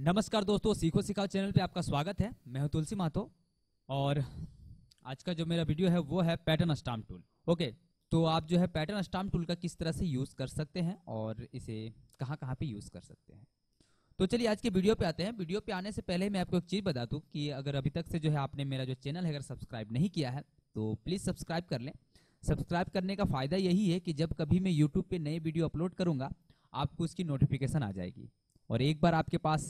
नमस्कार दोस्तों, सीखो सिखाओ चैनल पे आपका स्वागत है। मैं हूँ तुलसी माथो और आज का जो मेरा वीडियो है वो है पैटर्न स्टाम्प टूल। ओके तो आप जो है पैटर्न स्टाम्प टूल का किस तरह से यूज़ कर सकते हैं और इसे कहाँ कहाँ पे यूज़ कर सकते हैं? तो चलिए आज के वीडियो पे आते हैं। वीडियो पे आने से पहले मैं आपको एक चीज़ बता दूँ कि अगर अभी तक से जो है आपने मेरा जो चैनल है अगर सब्सक्राइब नहीं किया है तो प्लीज़ सब्सक्राइब कर लें। सब्सक्राइब करने का फ़ायदा यही है कि जब कभी मैं यूट्यूब पे नए वीडियो अपलोड करूँगा, आपको उसकी नोटिफिकेशन आ जाएगी। और एक बार आपके पास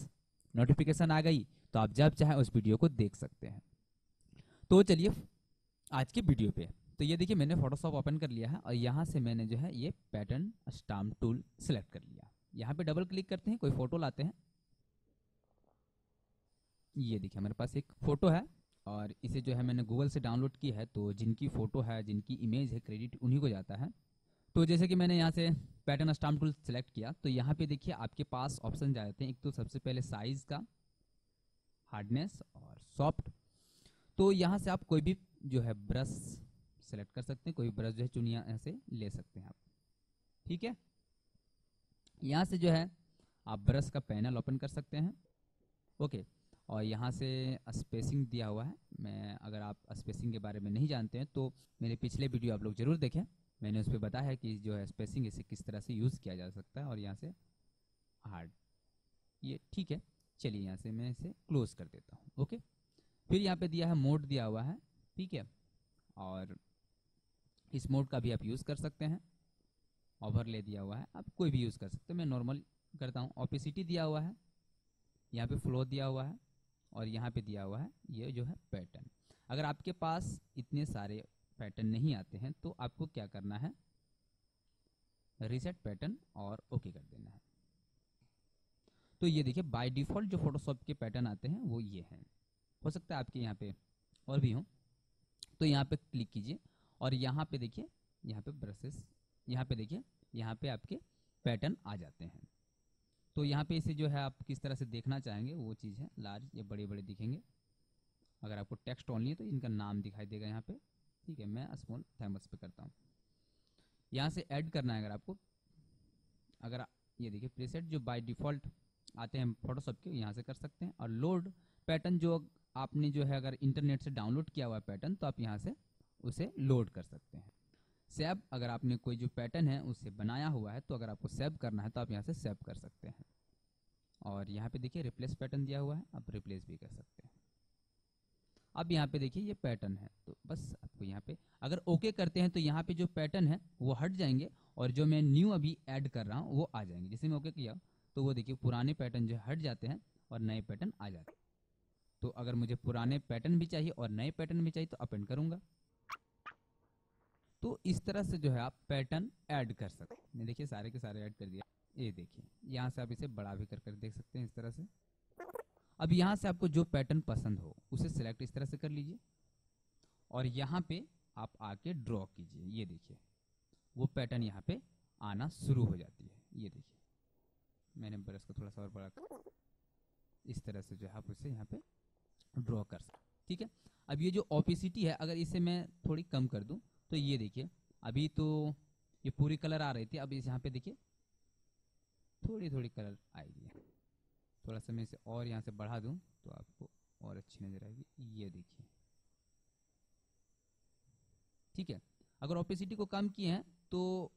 नोटिफिकेशन आ गई तो आप जब चाहे उस वीडियो को देख सकते हैं। तो चलिए, आज के वीडियो पे। तो ये देखिए, मैंने फोटोशॉप ओपन कर लिया है और यहाँ से मैंने जो है ये पैटर्न स्टाम्प टूल सेलेक्ट कर लिया। यहाँ पे डबल क्लिक करते हैं, कोई फ़ोटो लाते हैं। ये देखिए, हमारे पास एक फ़ोटो है और इसे जो है मैंने गूगल से डाउनलोड की है तो जिनकी फ़ोटो है, जिनकी इमेज है क्रेडिट उन्हीं को जाता है। तो जैसे कि मैंने यहाँ से पैटर्न स्टाम्प टूल सेलेक्ट किया तो यहाँ पे देखिए आपके पास ऑप्शन जाते हैं। एक तो सबसे पहले साइज़ का हार्डनेस और सॉफ्ट तो यहाँ से आप कोई भी जो है ब्रश सेलेक्ट कर सकते हैं, कोई ब्रश जो है चुनिया ऐसे ले सकते हैं आप। ठीक है? यहाँ से जो है आप ब्रश का पैनल ओपन कर सकते हैं। ओके, और यहाँ से स्पेसिंग दिया हुआ है। मैं, अगर आप स्पेसिंग के बारे में नहीं जानते हैं तो मेरे पिछले वीडियो आप लोग ज़रूर देखें। मैंने उस पर बताया कि जो है स्पेसिंग इसे किस तरह से यूज़ किया जा सकता है और यहाँ से हार्ड ये ठीक है। चलिए यहाँ से मैं इसे क्लोज कर देता हूँ ओके फिर यहाँ पे दिया है मोड दिया हुआ है, ठीक है? और इस मोड का भी आप यूज़ कर सकते हैं। ओवरले दिया हुआ है, आप कोई भी यूज़ कर सकते हैं। मैं नॉर्मल करता हूँ। ऑपिसिटी दिया हुआ है, यहाँ पे फ्लो दिया हुआ है और यहाँ पे दिया हुआ है ये जो है पैटर्न अगर आपके पास इतने सारे पैटर्न नहीं आते हैं तो आपको क्या करना है? रीसेट पैटर्न और ओके कर देना है। तो ये देखिए बाय डिफ़ॉल्ट जो फोटोशॉप के पैटर्न आते हैं, वो ये हैं। हो सकता है आपके यहाँ पे और भी हो। तो यहाँ पे क्लिक कीजिए और यहाँ पे देखिए, यहाँ पे ब्रशेस यहाँ पे देखिए, यहाँ पे आपके पैटर्न आ जाते हैं। तो यहाँ पे इसे जो है, आप किस तरह से देखना चाहेंगे, वो चीज़ है लार्ज या बड़े बड़े दिखेंगे। अगर आपको टेक्स्ट ऑनली है तो इनका नाम दिखाई देगा यहाँ पे। ठीक है, मैं स्मॉल थैमस पे करता हूँ। यहाँ से ऐड करना है अगर आपको। अगर ये देखिए, प्रीसेट जो बाय डिफ़ॉल्ट आते हैं फोटोशॉप के, यहाँ से कर सकते हैं। और लोड पैटर्न जो आपने जो है अगर इंटरनेट से डाउनलोड किया हुआ पैटर्न तो आप यहाँ से उसे लोड कर सकते हैं। सेव अगर आपने कोई जो पैटर्न है उसे बनाया हुआ है तो अगर आपको सेव करना है तो आप यहाँ से सेव कर सकते हैं। और यहाँ पे देखिए रिप्लेस पैटर्न दिया हुआ है, आप रिप्लेस भी कर सकते हैं। अब यहाँ पे देखिए, ये पैटर्न है। तो बस आपको यहाँ पे, अगर ओके करते हैं तो यहाँ पे जो पैटर्न है, वो हट जाएँगे और जो मैं न्यू अभी ऐड कर रहा हूँ, वो आ जाएँगे। जैसे मैं ओके किया तो वो देखिए, पुराने पैटर्न जो हट जाते हैं और नए पैटर्न आ जाते हैं। तो अगर मुझे पुराने पैटर्न भी चाहिए और नए पैटर्न भी चाहिए तो अपेंड करूँगा। तो इस तरह से जो है आप पैटर्न ऐड कर सकते हैं। देखिए, सारे के सारे ऐड कर दिया ये देखिए, यहाँ से आप इसे बड़ा भी कर कर देख सकते हैं, इस तरह से। अब यहाँ से आपको जो पैटर्न पसंद हो, उसे सिलेक्ट इस तरह से कर लीजिए। और यहाँ पे आप आके ड्रॉ कीजिए। ये देखिए, वो पैटर्न यहाँ पे आना शुरू हो जाती है। ये देखिए, मैंने ब्रश को थोड़ा सा और बड़ा इस तरह से जो है आप उसे यहाँ पे ड्रॉ कर सकते ठीक है? अब ये जो ओपिसिटी है, अगर इसे मैं थोड़ी कम कर दूँ तो ये देखिए, अभी तो ये पूरी कलर आ रही थी, अब इस यहाँ पे देखिए थोड़ी थोड़ी कलर आएगी। थोड़ा सा मैं इसे और यहाँ से बढ़ा दूँ तो आपको और अच्छी नज़र आएगी। ये देखिए। ठीक है। अगर ओपेसिटी को कम किए हैं तो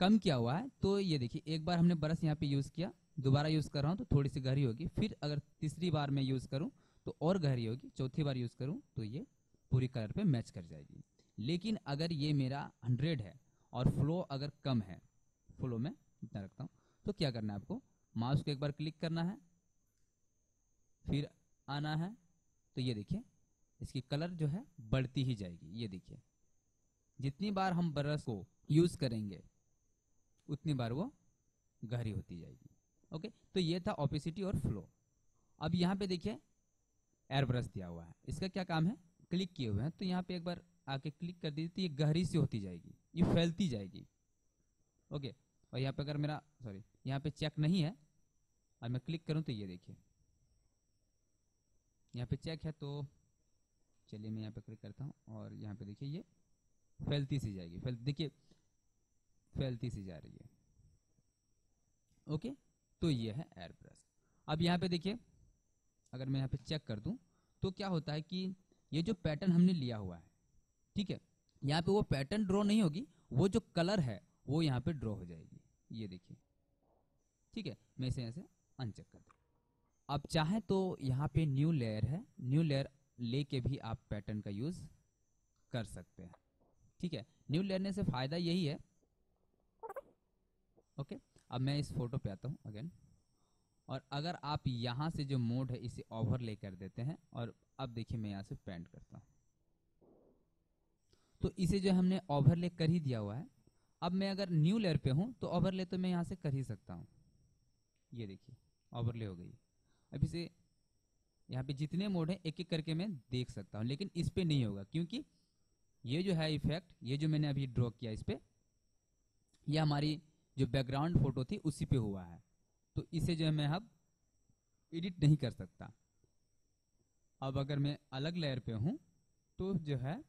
कम किया हुआ है? तो ये देखिए, एक बार हमने ब्रश यहाँ पे यूज़ किया, दोबारा यूज़ कर रहा हूँ तो थोड़ी सी गहरी होगी, फिर अगर तीसरी बार मैं यूज़ करूँ तो और गहरी होगी, चौथी बार यूज़ करूँ तो ये पूरी कलर पे मैच कर जाएगी। लेकिन अगर ये मेरा हंड्रेड है और फ्लो अगर कम है, फ्लो में इतना रखता हूँ तो क्या करना है आपको? माउस को एक बार क्लिक करना है, फिर आना है तो ये देखिए, इसकी कलर जो है बढ़ती ही जाएगी। ये देखिए, जितनी बार हम ब्रश को यूज़ करेंगे, उतनी बार वो गहरी होती जाएगी। ओके तो ये था ऑपिसिटी और फ्लो अब यहाँ पे देखिए एयर ब्रश दिया हुआ है। इसका क्या काम है? क्लिक किए हुए हैं। तो यहाँ पे एक बार आके क्लिक कर दीजिए तो ये गहरी सी होती जाएगी, ये फैलती जाएगी। ओके और यहाँ पे अगर मेरा सॉरी यहाँ पे चेक नहीं है, और मैं क्लिक करूँ तो ये देखिए। यहाँ पे चेक है तो चलिए मैं यहाँ पे क्लिक करता हूँ और यहाँ पे देखिए ये फैलती सी जाएगी। फैल, देखिए, फैलती सी जा रही है। ओके तो ये है एयर ब्रश अब यहाँ पे देखिए, अगर मैं यहाँ पे चेक कर दूँ तो क्या होता है कि ये जो पैटर्न हमने लिया हुआ है, ठीक है? यहाँ पे वो पैटर्न ड्रॉ नहीं होगी, वो जो कलर है, वो यहाँ पे ड्रॉ हो जाएगी। ये देखिए। ठीक है, मैं इसे यहाँ से अनचेक कर दूँ। अब चाहे तो यहाँ पे न्यू लेयर है न्यू लेयर लेके भी आप पैटर्न का यूज़ कर सकते हैं। ठीक है न्यू लेयर से फ़ायदा यही है। ओके अब मैं इस फ़ोटो पे आता हूँ अगेन और अगर आप यहाँ से जो मोड है, इसे ओवरले कर देते हैं, और अब देखिए मैं यहाँ से पेंट करता हूँ। तो इसे जो हमने ओवरले कर ही दिया हुआ है अब मैं अगर न्यू लेयर पे हूँ तो ओवरले तो मैं यहाँ से कर ही सकता हूँ। ये देखिए ओवरले हो गई। अब इसे यहाँ पे जितने मोड हैं एक एक करके मैं देख सकता हूँ, लेकिन इस पर नहीं होगा, क्योंकि ये जो है इफ़ेक्ट ये जो मैंने अभी ड्रॉ किया इस पर यह हमारी जो बैकग्राउंड फ़ोटो थी, उसी पे हुआ है। तो इसे जो है मैं अब एडिट नहीं कर सकता। अब अगर मैं अलग लेयर पे हूँ तो जो है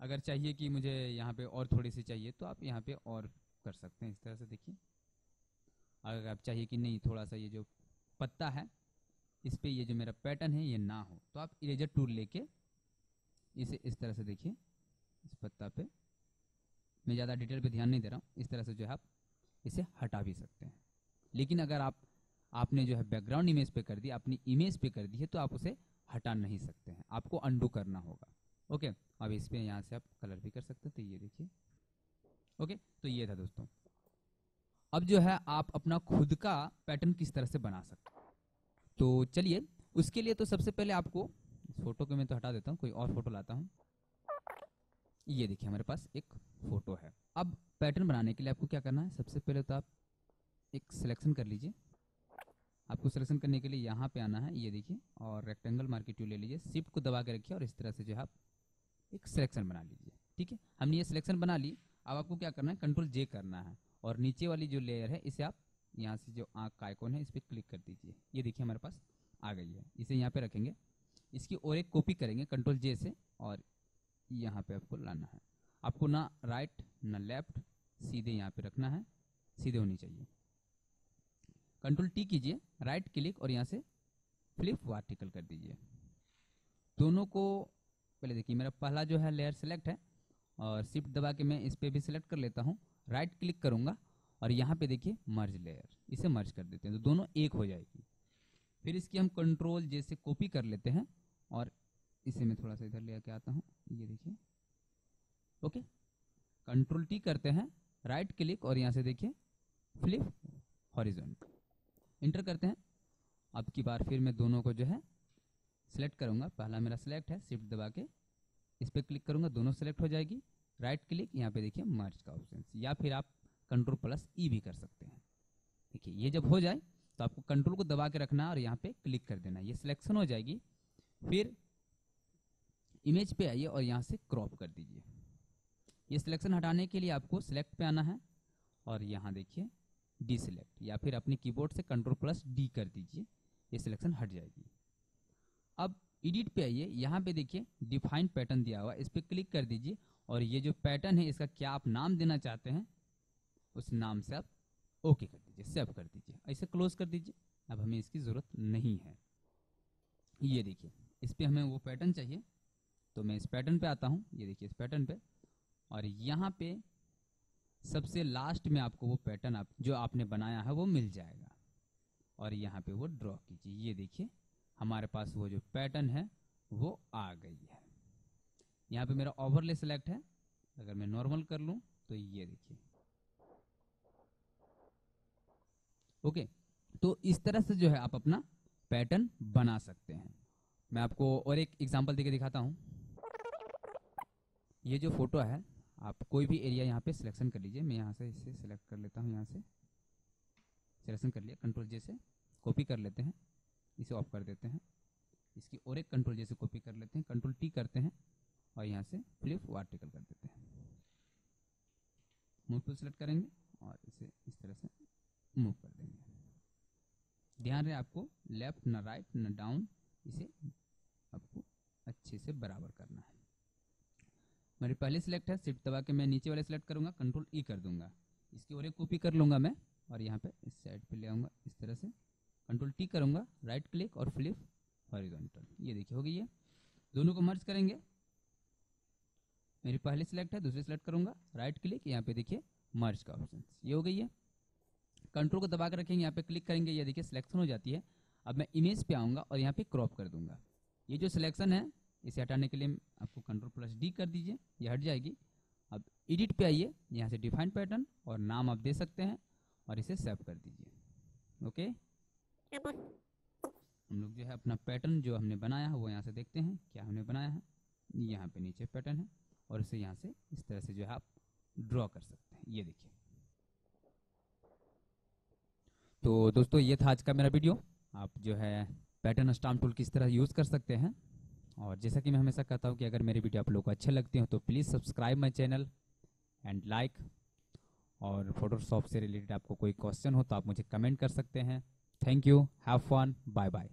अगर चाहिए कि मुझे यहाँ पे और थोड़ी सी चाहिए तो आप यहाँ पे और कर सकते हैं। इस तरह से देखिए। अगर आप चाहिए कि नहीं, थोड़ा सा ये जो पत्ता है, इस पर ये जो मेरा पैटर्न है, ये ना हो तो आप इरेजर टूल लेके इसे इस तरह से देखिए। इस पत्ता पे मैं ज़्यादा डिटेल पे ध्यान नहीं दे रहा हूँ। इस तरह से जो है आप इसे हटा भी सकते हैं। लेकिन अगर आप, आपने जो है बैकग्राउंड इमेज पे कर दी, अपनी इमेज पे कर दी है तो आप उसे हटा नहीं सकते हैं। आपको अंडू करना होगा। ओके, अब इस पे यहाँ से आप कलर भी कर सकते हैं तो ये देखिए। ओके तो ये था दोस्तों। अब जो है, आप अपना खुद का पैटर्न किस तरह से बना सकते तो चलिए, उसके लिए तो सबसे पहले आपको फ़ोटो को मैं तो हटा देता हूँ, कोई और फ़ोटो लाता हूँ। ये देखिए, हमारे पास एक फ़ोटो है। अब पैटर्न बनाने के लिए आपको क्या करना है? सबसे पहले तो आप एक सिलेक्शन कर लीजिए। आपको सिलेक्शन करने के लिए यहाँ पे आना है, ये देखिए, और रेक्टेंगल मार्केट ले लीजिए। शिफ्ट को दबा के रखिए और इस तरह से जो है आप एक सिलेक्शन बना लीजिए, ठीक है? हमने ये सिलेक्शन बना ली, अब आपको क्या करना है? कंट्रोल जे करना है और नीचे वाली जो लेयर है, इसे आप यहाँ से जो आँख का आइकॉन है, इस पर क्लिक कर दीजिए। ये देखिए हमारे पास आ गई है। इसे यहाँ पे रखेंगे। इसकी और एक कॉपी करेंगे कंट्रोल जे से और यहाँ पे आपको लाना है। आपको ना राइट ना लेफ़्ट सीधे यहाँ पे रखना है। सीधे होनी चाहिए। कंट्रोल टी कीजिए राइट क्लिक और यहाँ से फ्लिप वार्टिकल कर दीजिए। दोनों को पहले देखिए, मेरा पहला जो है लेयर सेलेक्ट है और शिफ्ट दबा के मैं इस पर भी सिलेक्ट कर लेता हूँ। राइट क्लिक करूँगा और यहाँ पे देखिए मर्ज लेयर इसे मर्ज कर देते हैं। तो दोनों एक हो जाएगी। फिर इसकी हम कंट्रोल जैसे कॉपी कर लेते हैं और इसे मैं थोड़ा सा इधर ले आके आता हूँ। ये देखिए। ओके कंट्रोल टी करते हैं राइट क्लिक और यहाँ से देखिए फ्लिप हॉरिजॉन्टल इंटर करते हैं। अब की बार फिर मैं दोनों को जो है सिलेक्ट करूँगा। पहला मेरा सेलेक्ट है शिफ्ट दबा के इस पर क्लिक करूँगा, दोनों सेलेक्ट हो जाएगी। राइट क्लिक यहाँ पे देखिए मर्ज का ऑप्शन या फिर आप कंट्रोल प्लस ई भी कर सकते हैं। देखिए, ये जब हो जाए तो आपको कंट्रोल को दबा के रखना और यहाँ पे क्लिक कर देना। ये सिलेक्शन हो जाएगी। फिर इमेज पे आइए और यहाँ से क्रॉप कर दीजिए। ये सिलेक्शन हटाने के लिए आपको सिलेक्ट पे आना है और यहाँ देखिए डी सिलेक्ट या फिर अपने कीबोर्ड से कंट्रोल प्लस डी कर दीजिए। ये सिलेक्शन हट जाएगी। अब एडिट पे आइए। यहाँ पे देखिए डिफाइन पैटर्न दिया हुआ इस पर क्लिक कर दीजिए। और ये जो पैटर्न है, इसका क्या आप नाम देना चाहते हैं, उस नाम से आप ओके कर दीजिए सेव कर दीजिए। ऐसे क्लोज कर दीजिए। अब हमें इसकी ज़रूरत नहीं है। ये देखिए, इस पर हमें वो पैटर्न चाहिए। तो मैं इस पैटर्न पे आता हूँ। ये देखिए, इस पैटर्न पे। और यहाँ पे सबसे लास्ट में आपको वो पैटर्न आप, जो आपने बनाया है, वो मिल जाएगा। और यहाँ पे वो ड्रॉ कीजिए। ये देखिए हमारे पास वो जो पैटर्न है, वो आ गई है। यहाँ पे मेरा ओवरले सेलेक्ट है। अगर मैं नॉर्मल कर लूँ तो ये देखिए। ओके तो इस तरह से जो है आप अपना पैटर्न बना सकते हैं। मैं आपको और एक एग्जांपल देके दिखाता हूँ। ये जो फ़ोटो है, आप कोई भी एरिया यहाँ पे सिलेक्शन कर लीजिए। मैं यहाँ से इसे सिलेक्ट कर लेता हूँ, यहाँ से। सिलेक्शन कर लिया कंट्रोल जे से। कॉपी कर लेते हैं। इसे ऑफ़ कर देते हैं। इसकी और एक कंट्रोल जैसे कॉपी कर लेते हैं। कंट्रोल टी करते हैं और यहाँ से फ्लिप वार्टिकल कर देते हैं। मूव पर सेलेक्ट करेंगे और इसे इस तरह से मूव कर देंगे। ध्यान रहे आपको लेफ़्ट ना राइट ना डाउन इसे आपको अच्छे से बराबर करना है। मेरी पहले सिलेक्ट है शिफ्ट दबा के मैं नीचे वाले सिलेक्ट करूँगा कंट्रोल ई कर दूँगा। इसकी और एक कॉपी कर लूँगा मैं और यहाँ पे इस साइड पे ले आऊँगा। इस तरह से कंट्रोल टी करूँगा राइट क्लिक और फ्लिप हॉरिजॉन्टल ये देखिए, हो गई है दोनों को मर्ज करेंगे। मेरी पहले सिलेक्ट है, दूसरे सिलेक्ट करूँगा। राइट क्लिक यहाँ पे देखिए मर्ज का ऑप्शन ये हो गई है कंट्रोल को दबा कर रखेंगे, यहाँ पे क्लिक करेंगे। ये देखिए सिलेक्शन हो जाती है। अब मैं इमेज पे आऊँगा और यहाँ पे क्रॉप कर दूँगा। ये जो सिलेक्शन है, इसे हटाने के लिए आपको कंट्रोल प्लस डी कर दीजिए। ये हट जाएगी। अब एडिट पे आइए। यहाँ से डिफाइन पैटर्न और नाम आप दे सकते हैं और इसे सेव कर दीजिए। ओके हम लोग जो है अपना पैटर्न जो हमने बनाया है, वो यहाँ से देखते हैं क्या हमने बनाया है। यहाँ पे नीचे पैटर्न है और इसे यहाँ से इस तरह से जो है आप ड्रॉ कर सकते हैं। ये देखिए। तो दोस्तों, ये था आज का मेरा वीडियो आप जो है पैटर्न स्टाम्प टूल किस तरह यूज़ कर सकते हैं? और जैसा कि मैं हमेशा कहता हूँ कि अगर मेरी वीडियो आप लोग को अच्छे लगते हो तो please subscribe my channel and like और फोटोशॉप से रिलेटेड आपको कोई क्वेश्चन हो तो आप मुझे कमेंट कर सकते हैं। Thank you have fun bye bye